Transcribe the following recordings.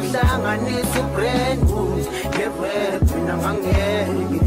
uhlanganisa ugrandwood ngerap mina ngangena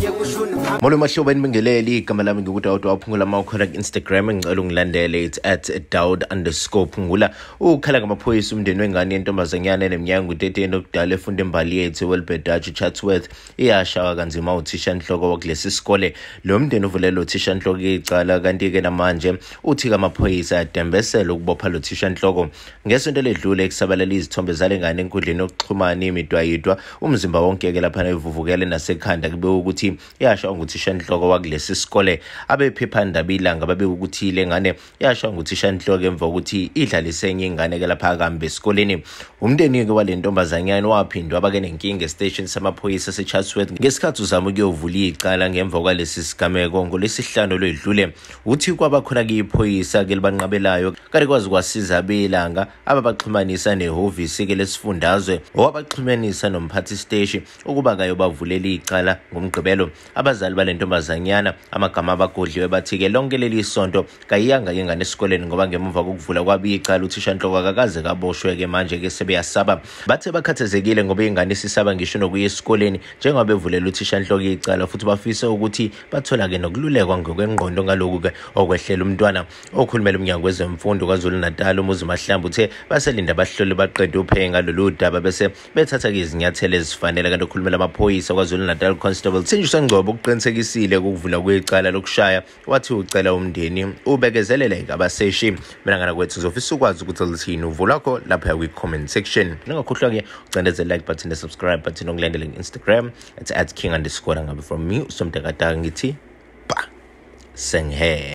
molo mahlobo enibingeleli igama lami ngikudawud waphungula mawukhona ku-instagram ngicela ungilandele it's at dawud underscore phungula. Ukhala ngamaphoyisa umndeni wengane yentombazanyana eneminyaka ngu-13 okudala efunda imbali yethu welbedach chatsworth iyashawa kanzima uthisha nhloko wakulesi sikole. Lo mndeni uvulele uthisha nhloko icala kanti-ke namanje uthi-ke amaphoyisa ayadembesela ukubopha lo thisha nhloko ngesonto ledlule kusabalala izithombe zale ngane enkundleni yokuxhumana imidwayidwa umzimba wonke-ke laphana ivuvukele nasekhanda kube ukuthi yashawa nguthishanhloko wakulesi sikole abephephandaba ilanga babe ukuthi le ngane yashawa nguthishanhloko emva kokuthi idlalise enye ingane-ke lapha kambe esikoleni. Umndeni-ke wale ntombazanyana waphindwa abake nenkinga esiteshini samaphoyisa sechatsworth ngesikhathi uzama ukuyovula icala ngemva kwalesi sigameko ngolwesihlanu lwedlule uthi kwabakhona-ke iphoyisa-ke libanqabelayo. Kanti kwazi kwasiza abelanga ababaxhumanisa nehhovisi-ke lesifundazwe owabaxhumanisa nomphathi siteshi ukuba kayo bavulela icala ngomgqibelo abazali bale ntombazanyana amagama abagodliwe bathi-ke lonke leli sonto kayiyanga ingane esikoleni ngoba ngemuva kokuvula kwabo icala uthishanhloko akakaze kaboshwe-ke manje-ke sebeyasaba. Bathe bakhathazekile ngoba ingane sisaba ngisho nokuya esikoleni njengoba bevulela uthishanhloko icala futhi bafise ukuthi bathola-ke nokululekwa ngokwengqondo ngaloku-ke okwehlela umntwana. Okhulumela umnyango wezemfundo kwazulu natal umuzi mahlambe uthe baselinda bahlole baqede uphenye ngalolu daba bese bethatha-ke izinyathelo ezifanele kanti okhulumela amaphoyisa kwazulu natal constable thenjiswa ngcobo ukuqinisekisile ukuvula kwecala lokushaya wathi ucela umndeni ubekezeleleke abaseshi mina ngana kwethu uzofisa ukwazi ukuthi lithini uvo lwakho lapha kwi-comment section. Ningakhohlwa-ke ucandeze like button ne-subscribe button okulandela nge-instagram at king underscore ngabe from me usomdakataka ngithi ba senghe